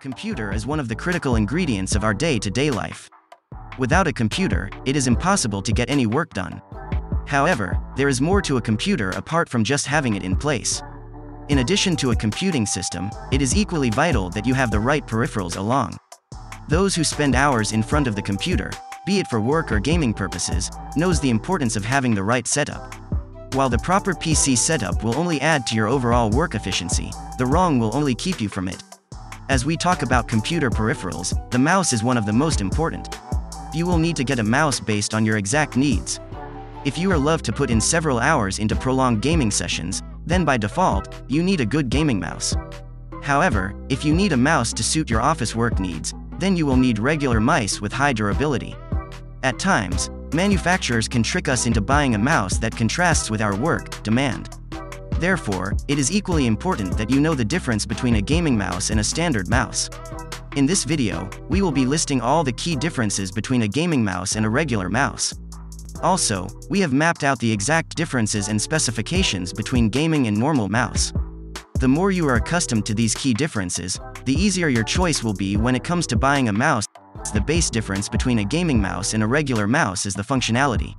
Computer is one of the critical ingredients of our day-to-day life. Without a computer, it is impossible to get any work done. However, there is more to a computer apart from just having it in place. In addition to a computing system, it is equally vital that you have the right peripherals along. Those who spend hours in front of the computer, be it for work or gaming purposes, knows the importance of having the right setup. While the proper PC setup will only add to your overall work efficiency, the wrong will only keep you from it. As we talk about computer peripherals, the mouse is one of the most important. You will need to get a mouse based on your exact needs. If you are love to put in several hours into prolonged gaming sessions, then by default, you need a good gaming mouse. However, if you need a mouse to suit your office work needs, then you will need regular mice with high durability. At times, manufacturers can trick us into buying a mouse that contrasts with our work demand. Therefore, it is equally important that you know the difference between a gaming mouse and a standard mouse. In this video, we will be listing all the key differences between a gaming mouse and a regular mouse. Also, we have mapped out the exact differences and specifications between gaming and normal mouse. The more you are accustomed to these key differences, the easier your choice will be when it comes to buying a mouse. The base difference between a gaming mouse and a regular mouse is the functionality.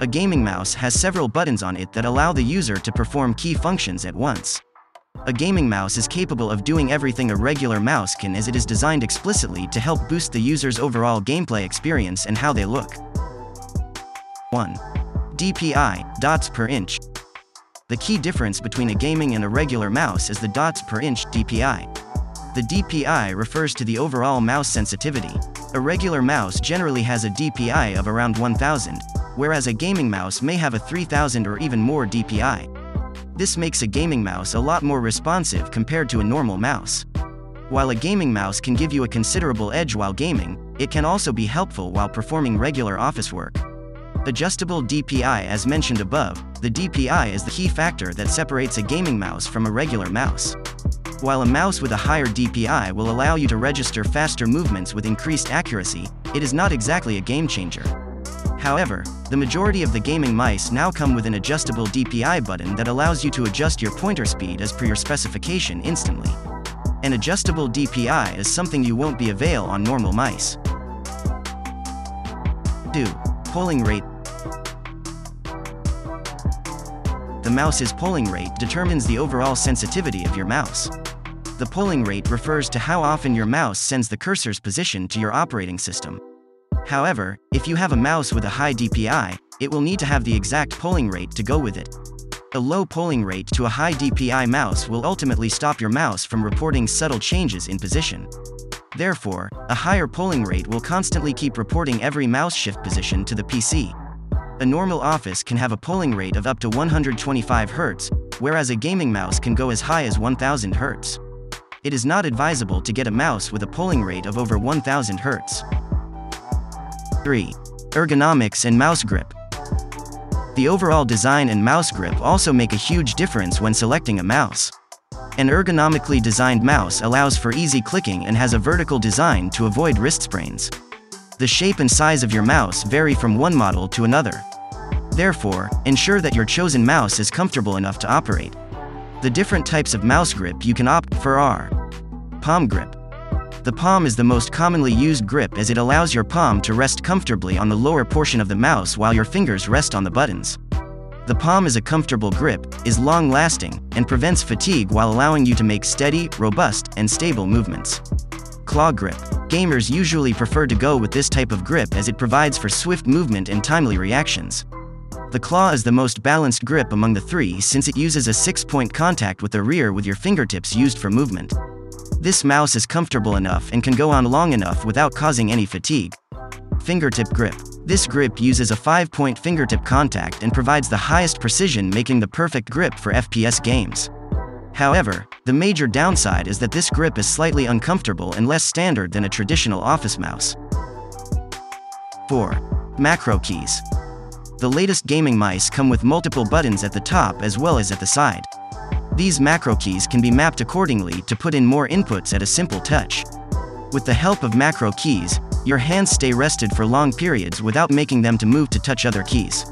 A gaming mouse has several buttons on it that allow the user to perform key functions at once. A gaming mouse is capable of doing everything a regular mouse can as it is designed explicitly to help boost the user's overall gameplay experience and how they look. 1. DPI, dots per inch. The key difference between a gaming and a regular mouse is the dots per inch DPI. The DPI refers to the overall mouse sensitivity. A regular mouse generally has a DPI of around 1000, whereas a gaming mouse may have a 3000 or even more DPI. This makes a gaming mouse a lot more responsive compared to a normal mouse. While a gaming mouse can give you a considerable edge while gaming, it can also be helpful while performing regular office work. Adjustable DPI As mentioned above, the DPI is the key factor that separates a gaming mouse from a regular mouse. While a mouse with a higher DPI will allow you to register faster movements with increased accuracy, it is not exactly a game changer. However, the majority of the gaming mice now come with an adjustable DPI button that allows you to adjust your pointer speed as per your specification instantly. An adjustable DPI is something you won't be avail on normal mice. 2. Polling rate The mouse's polling rate determines the overall sensitivity of your mouse. The polling rate refers to how often your mouse sends the cursor's position to your operating system. However, if you have a mouse with a high DPI, it will need to have the exact polling rate to go with it. A low polling rate to a high DPI mouse will ultimately stop your mouse from reporting subtle changes in position. Therefore, a higher polling rate will constantly keep reporting every mouse shift position to the PC. A normal office can have a polling rate of up to 125 Hz, whereas a gaming mouse can go as high as 1000 Hz. It is not advisable to get a mouse with a polling rate of over 1000 Hz. 3. Ergonomics and mouse grip. The overall design and mouse grip also make a huge difference when selecting a mouse. An ergonomically designed mouse allows for easy clicking and has a vertical design to avoid wrist sprains. The shape and size of your mouse vary from one model to another. Therefore, ensure that your chosen mouse is comfortable enough to operate. The different types of mouse grip you can opt for are Palm grip. The palm is the most commonly used grip as it allows your palm to rest comfortably on the lower portion of the mouse while your fingers rest on the buttons. The palm is a comfortable grip, is long-lasting, and prevents fatigue while allowing you to make steady, robust, and stable movements. Claw grip. Gamers usually prefer to go with this type of grip as it provides for swift movement and timely reactions. The claw is the most balanced grip among the three since it uses a six-point contact with the rear with your fingertips used for movement. This mouse is comfortable enough and can go on long enough without causing any fatigue. Fingertip grip. This grip uses a 5-point fingertip contact and provides the highest precision making the perfect grip for FPS games. However, the major downside is that this grip is slightly uncomfortable and less standard than a traditional office mouse. 4. Macro keys. The latest gaming mice come with multiple buttons at the top as well as at the side. These macro keys can be mapped accordingly to put in more inputs at a simple touch. With the help of macro keys, your hands stay rested for long periods without making them to move to touch other keys.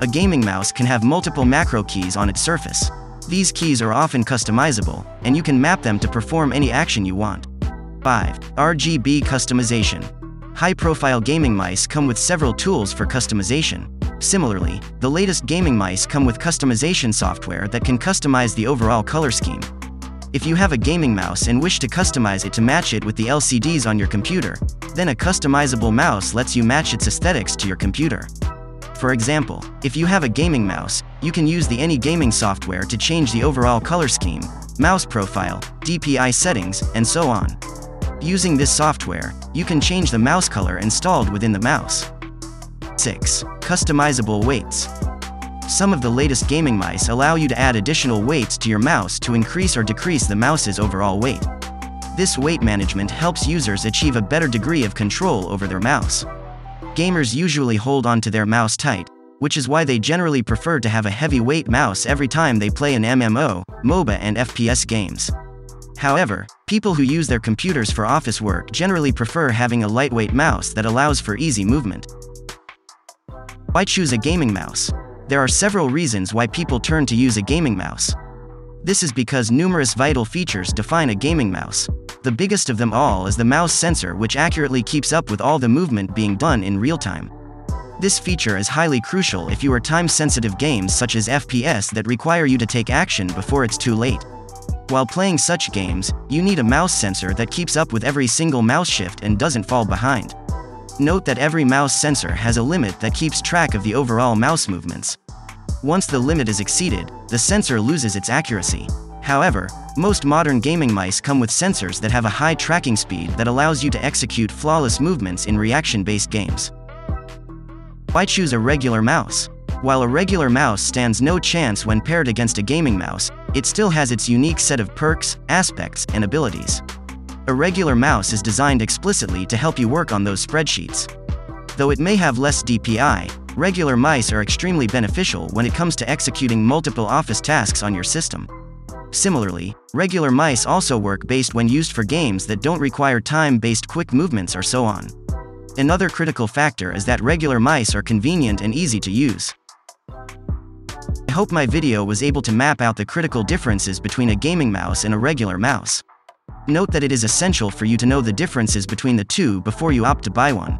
A gaming mouse can have multiple macro keys on its surface. These keys are often customizable, and you can map them to perform any action you want. 5. RGB customization. High-profile gaming mice come with several tools for customization. Similarly, the latest gaming mice come with customization software that can customize the overall color scheme. If you have a gaming mouse and wish to customize it to match it with the LCDs on your computer, then a customizable mouse lets you match its aesthetics to your computer. For example, if you have a gaming mouse, you can use the Any Gaming software to change the overall color scheme, mouse profile, DPI settings, and so on. Using this software, you can change the mouse color installed within the mouse. 6. Customizable weights. Some of the latest gaming mice allow you to add additional weights to your mouse to increase or decrease the mouse's overall weight. This weight management helps users achieve a better degree of control over their mouse. Gamers usually hold onto their mouse tight, which is why they generally prefer to have a heavy-weight mouse every time they play an MMO, MOBA and FPS games. However, people who use their computers for office work generally prefer having a lightweight mouse that allows for easy movement. Why choose a gaming mouse? There are several reasons why people turn to use a gaming mouse. This is because numerous vital features define a gaming mouse. The biggest of them all is the mouse sensor which accurately keeps up with all the movement being done in real time. This feature is highly crucial if you are time-sensitive games such as FPS that require you to take action before it's too late. While playing such games, you need a mouse sensor that keeps up with every single mouse shift and doesn't fall behind. Note that every mouse sensor has a limit that keeps track of the overall mouse movements. Once the limit is exceeded, the sensor loses its accuracy. However, most modern gaming mice come with sensors that have a high tracking speed that allows you to execute flawless movements in reaction-based games. Why choose a regular mouse? While a regular mouse stands no chance when paired against a gaming mouse, it still has its unique set of perks, aspects, and abilities. A regular mouse is designed explicitly to help you work on those spreadsheets. Though it may have less DPI, regular mice are extremely beneficial when it comes to executing multiple office tasks on your system. Similarly, regular mice also work based when used for games that don't require time-based quick movements or so on. Another critical factor is that regular mice are convenient and easy to use. I hope my video was able to map out the critical differences between a gaming mouse and a regular mouse. Note that it is essential for you to know the differences between the two before you opt to buy one.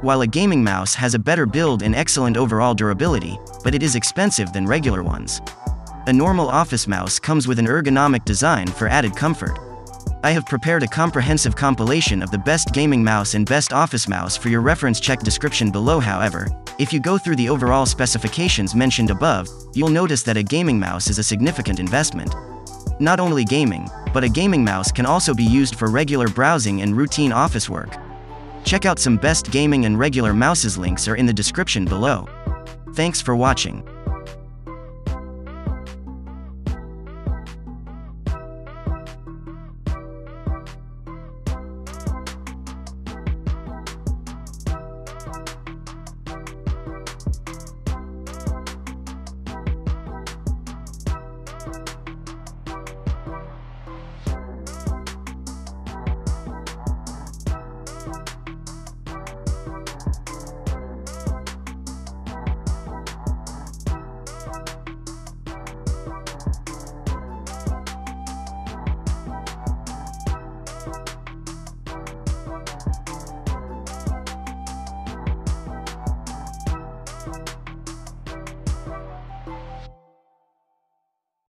While a gaming mouse has a better build and excellent overall durability, but it is expensive than regular ones. A normal office mouse comes with an ergonomic design for added comfort. I have prepared a comprehensive compilation of the best gaming mouse and best office mouse for your reference check description below however, if you go through the overall specifications mentioned above, you'll notice that a gaming mouse is a significant investment. Not only gaming, but a gaming mouse can also be used for regular browsing and routine office work. Check out some best gaming and regular mouses links are in the description below. Thanks for watching.